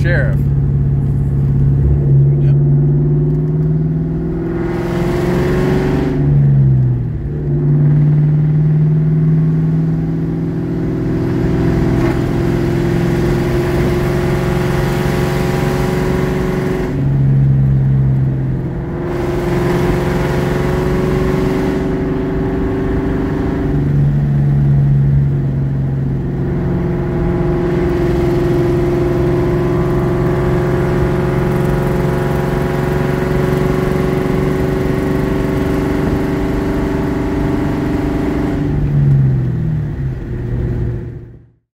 sheriff.